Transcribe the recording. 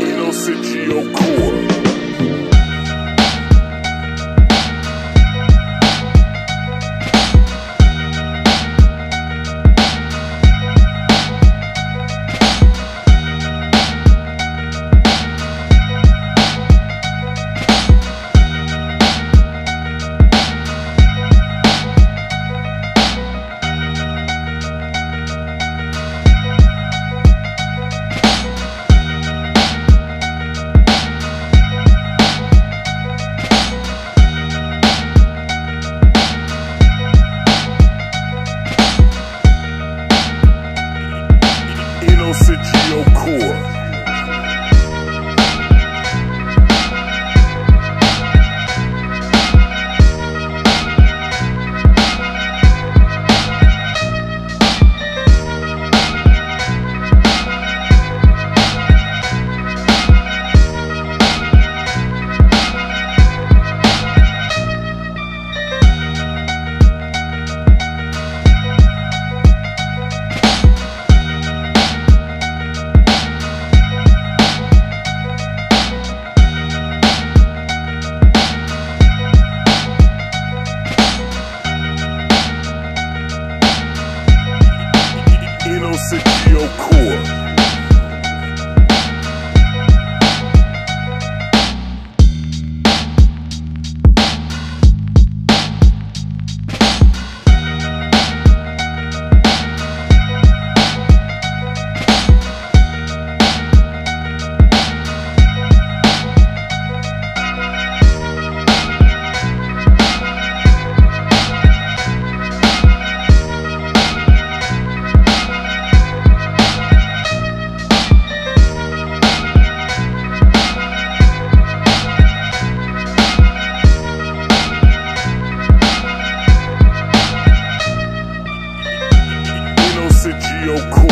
Inocencio Core. Inocencio Core. Inocencio Core. no cool.